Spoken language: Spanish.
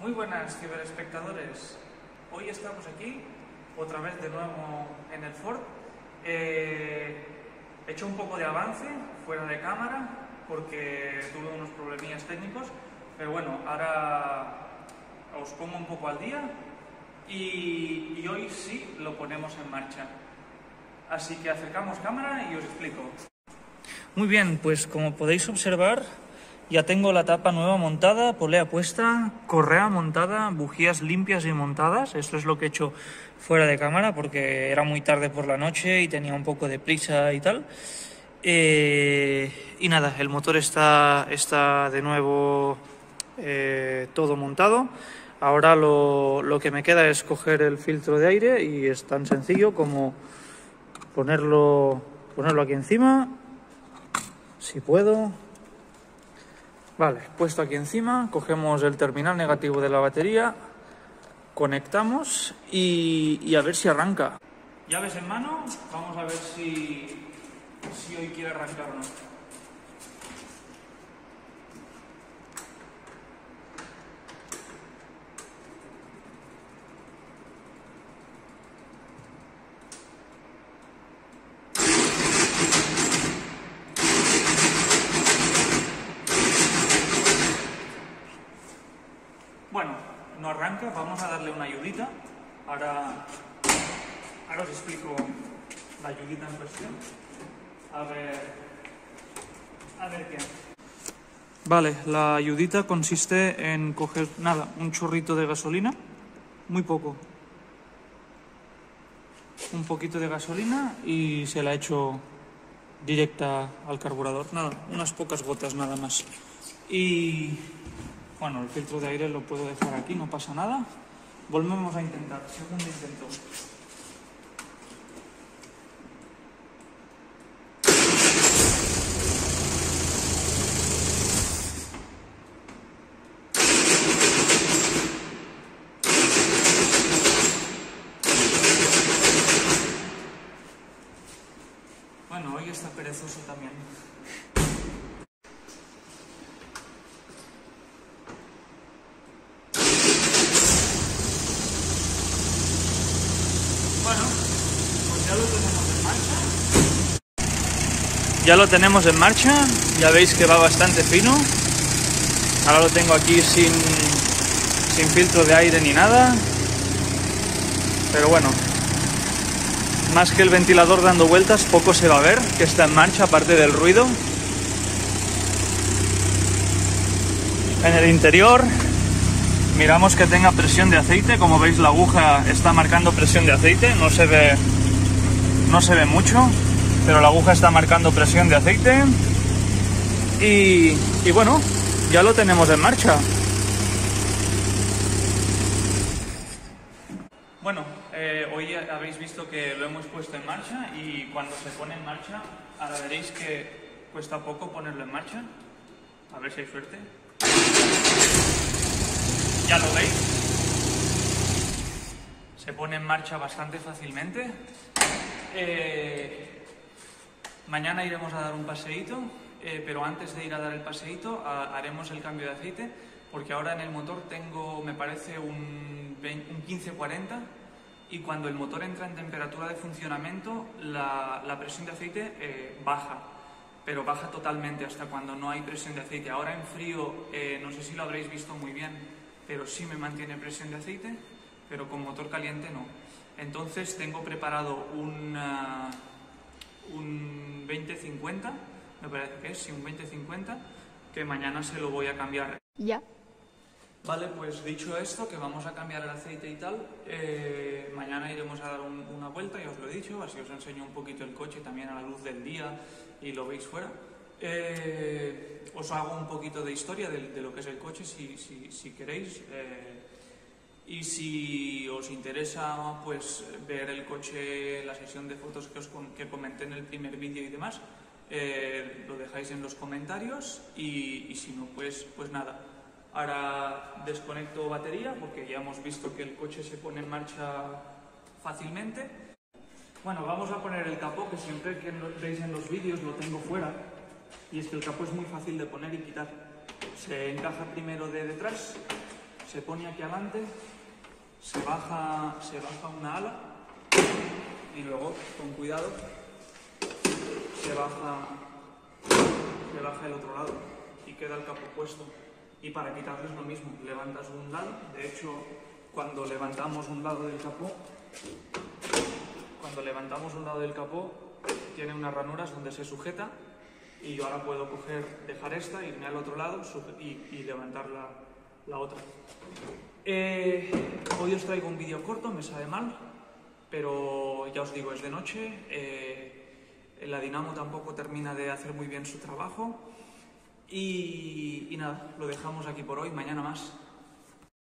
Muy buenas ciberespectadores. Hoy estamos aquí, otra vez de nuevo en el Ford. Eh, he hecho un poco de avance fuera de cámara porque tuve unos problemillas técnicos, pero bueno, ahora os pongo un poco al día y hoy sí lo ponemos en marcha. Así que acercamos cámara y os explico. Muy bien, pues como podéis observar, ya tengo la tapa nueva montada, polea puesta, correa montada, bujías limpias y montadas. Esto es lo que he hecho fuera de cámara porque era muy tarde por la noche y tenía un poco de prisa y tal. Eh, y nada, el motor está, está de nuevo eh, todo montado. Ahora lo, lo que me queda es coger el filtro de aire y es tan sencillo como ponerlo, ponerlo aquí encima, si puedo. Vale, puesto aquí encima, cogemos el terminal negativo de la batería, conectamos y, a ver si arranca. Llaves en mano, vamos a ver si, si hoy quiere arrancar o no. Bueno, no arranca, vamos a darle una ayudita. Ahora, ahora os explico la ayudita en cuestión. A ver, a ver qué. Vale, la ayudita consiste en coger, nada, un chorrito de gasolina, muy poco. Un poquito de gasolina y se la echo directa al carburador. Nada, unas pocas gotas nada más. Y bueno, el filtro de aire lo puedo dejar aquí, no pasa nada. Volvemos a intentar, segundo intento. Bueno, hoy está perezoso también. Bueno, pues ya lo tenemos en marcha. Ya veis que va bastante fino. Ahora lo tengo aquí sin, sin filtro de aire ni nada. Pero bueno, más que el ventilador dando vueltas, poco se va a ver que está en marcha, aparte del ruido. En el interior miramos que tenga presión de aceite, como veis la aguja está marcando presión de aceite, no se ve, no se ve mucho, pero la aguja está marcando presión de aceite. Y, y bueno, ya lo tenemos en marcha. Bueno, eh, hoy habéis visto que lo hemos puesto en marcha y cuando se pone en marcha, ahora veréis que cuesta poco ponerlo en marcha. A ver si hay suerte. Ya lo veis. Se pone en marcha bastante fácilmente. Eh, mañana iremos a dar un paseíto, eh, pero antes de ir a dar el paseíto a- haremos el cambio de aceite, porque ahora en el motor tengo, me parece, un, 20 un 1540 y cuando el motor entra en temperatura de funcionamiento, la, la presión de aceite eh, baja, pero baja totalmente hasta cuando no hay presión de aceite. Ahora en frío, eh, no sé si lo habréis visto muy bien, pero sí me mantiene presión de aceite, pero con motor caliente no. Entonces tengo preparado un, ah, un 2050, me parece que es, sí, un 2050, que mañana se lo voy a cambiar. Ya. Vale, pues dicho esto, que vamos a cambiar el aceite y tal, eh, mañana iremos a dar un- una vuelta, ya os lo he dicho, así os enseño un poquito el coche también a la luz del día y lo veis fuera. Eh, os hago un poquito de historia de, de lo que es el coche si, si- si queréis. eh, y si os interesa pues ver el coche, la sesión de fotos que os que comenté en el primer vídeo y demás, eh, lo dejáis en los comentarios y, y si no, pues, pues nada. Ahora desconecto batería porque ya hemos visto que el coche se pone en marcha fácilmente. Bueno, vamos a poner el capó que siempre que veis en los vídeos lo tengo fuera y es que el capó es muy fácil de poner y quitar. Se encaja primero de detrás se pone aquí adelante, se baja, se baja una ala y luego, con cuidado, se baja, se baja el otro lado y queda el capó puesto. Y para quitarlo es lo mismo, levantas un lado, de hecho, cuando levantamos un lado del capó, cuando levantamos un lado del capó, tiene unas ranuras donde se sujeta y yo ahora puedo coger, dejar esta, irme al otro lado y, y levantar la, la otra. Eh, hoy os traigo un vídeo corto, me sabe mal, pero ya os digo, es de noche, eh, la Dinamo tampoco termina de hacer muy bien su trabajo y, y nada, lo dejamos aquí por hoy, mañana más.